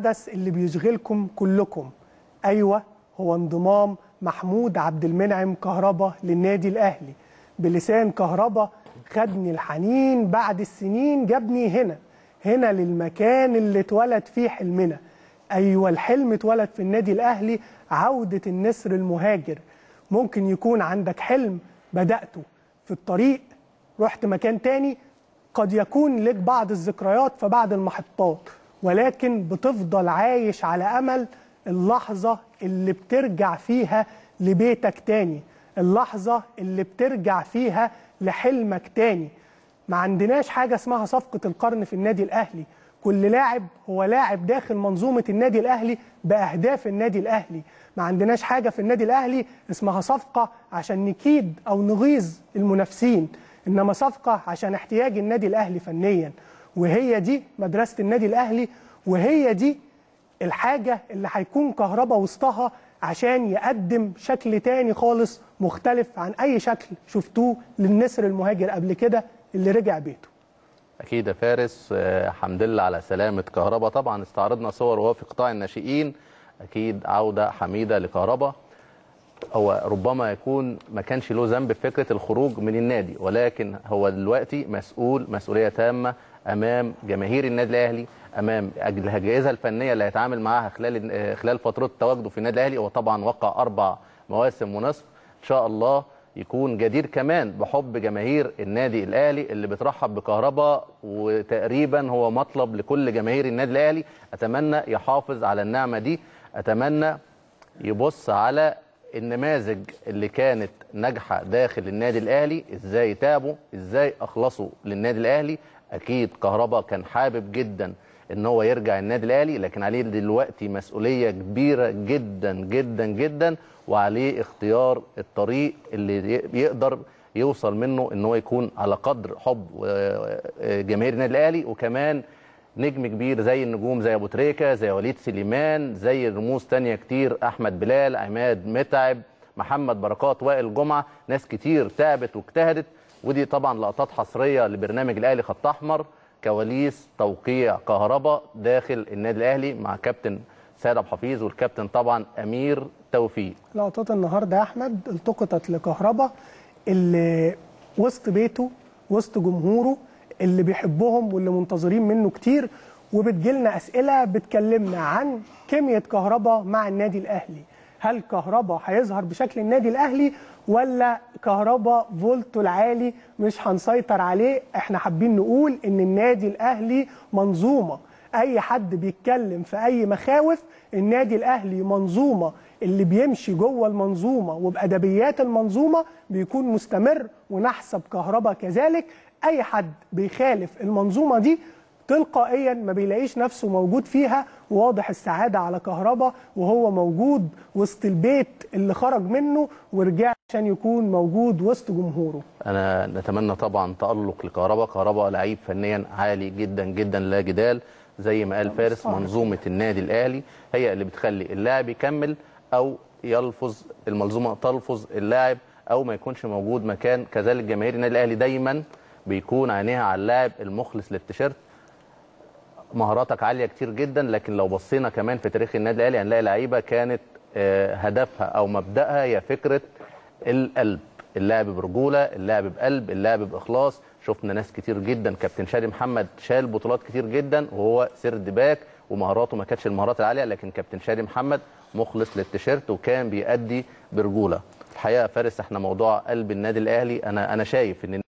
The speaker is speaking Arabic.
الحدث اللي بيشغلكم كلكم. أيوه هو انضمام محمود عبد المنعم كهربا للنادي الأهلي. بلسان كهربا خدني الحنين بعد السنين جابني هنا. هنا للمكان اللي اتولد فيه حلمنا. أيوه الحلم اتولد في النادي الأهلي عودة النسر المهاجر. ممكن يكون عندك حلم بدأته في الطريق رحت مكان تاني قد يكون لك بعض الذكريات في بعض المحطات. ولكن بتفضل عايش على أمل اللحظة اللي بترجع فيها لبيتك تاني اللحظة اللي بترجع فيها لحلمك تاني. ما عندناش حاجة اسمها صفقة القرن في النادي الأهلي. كل لاعب هو لاعب داخل منظومة النادي الأهلي بأهداف النادي الأهلي. ما عندناش حاجة في النادي الأهلي اسمها صفقة عشان نكيد أو نغيظ المنافسين إنما صفقة عشان احتياج النادي الأهلي فنيا. وهي دي مدرسة النادي الأهلي وهي دي الحاجة اللي هيكون كهربا وسطها عشان يقدم شكل تاني خالص مختلف عن أي شكل شفتوه للنسر المهاجر قبل كده اللي رجع بيته. أكيد يا فارس. آه، حمد لله على سلامة كهربا. طبعا استعرضنا صور وهو في قطاع الناشئين. أكيد عودة حميدة لكهربا. هو ربما يكون ما كانش له ذنب في فكرة الخروج من النادي ولكن هو دلوقتي مسؤول مسؤولية تامة أمام جماهير النادي الأهلي أمام الأجهزة الفنية اللي هيتعامل معاها خلال خلال فترة تواجده في النادي الأهلي هو طبعا وقع أربع مواسم ونصف. إن شاء الله يكون جدير كمان بحب جماهير النادي الأهلي اللي بترحب بكهربا وتقريبا هو مطلب لكل جماهير النادي الأهلي. أتمنى يحافظ على النعمة دي أتمنى يبص على النماذج اللي كانت ناجحة داخل النادي الأهلي إزاي تعبوا إزاي أخلصوا للنادي الأهلي. أكيد كهربا كان حابب جدا إن هو يرجع النادي الأهلي لكن عليه دلوقتي مسؤولية كبيرة جدا جدا جدا وعليه اختيار الطريق اللي يقدر يوصل منه إن هو يكون على قدر حب آه، جماهير النادي الأهلي. وكمان نجم كبير زي النجوم زي أبو تريكة زي وليد سليمان زي رموز تانية كتير أحمد بلال عماد متعب محمد بركات وائل جمعة ناس كتير تعبت واجتهدت. ودي طبعا لقطات حصرية لبرنامج الأهلي خط أحمر كواليس توقيع كهربا داخل النادي الأهلي مع كابتن سيد عبد الحفيظ والكابتن طبعا أمير توفيق. لقطات النهارده يا أحمد التقطت لكهربا اللي وسط بيته وسط جمهوره اللي بيحبهم واللي منتظرين منه كتير وبتجيلنا أسئلة بتكلمنا عن كيمياء كهربا مع النادي الأهلي. هل كهربا هيظهر بشكل النادي الأهلي ولا كهربا فولته العالي مش هنسيطر عليه؟ إحنا حابين نقول إن النادي الأهلي منظومة. أي حد بيتكلم في أي مخاوف النادي الأهلي منظومة. اللي بيمشي جوه المنظومة وبأدبيات المنظومة بيكون مستمر ونحسب كهربا كذلك. أي حد بيخالف المنظومة دي تلقائيا ما بيلاقيش نفسه موجود فيها وواضح السعادة على كهربا وهو موجود وسط البيت اللي خرج منه ورجع عشان يكون موجود وسط جمهوره. أنا نتمنى طبعا تألق لكهربا كهربا لعيب فنيا عالي جدا جدا لا جدال زي ما قال فارس منظومة النادي الأهلي هي اللي بتخلي اللاعب يكمل أو يلفظ المنظومة تلفظ اللاعب أو ما يكونش موجود مكان. كذلك جماهير النادي الأهلي دايما بيكون عينيها على اللاعب المخلص للتيشيرت. مهاراتك عالية كتير جدا لكن لو بصينا كمان في تاريخ النادي الأهلي هنلاقي لعيبة كانت آه، هدفها أو مبدأها هي فكرة القلب. اللعب برجولة اللعب بقلب اللعب بإخلاص. شفنا ناس كتير جدا. كابتن شادي محمد شال بطولات كتير جدا وهو سرد باك ومهاراته ما كانتش المهارات العالية لكن كابتن شادي محمد مخلص للتيشيرت وكان بيأدي برجولة. الحقيقة فارس إحنا موضوع قلب النادي الأهلي أنا أنا شايف إن